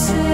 see.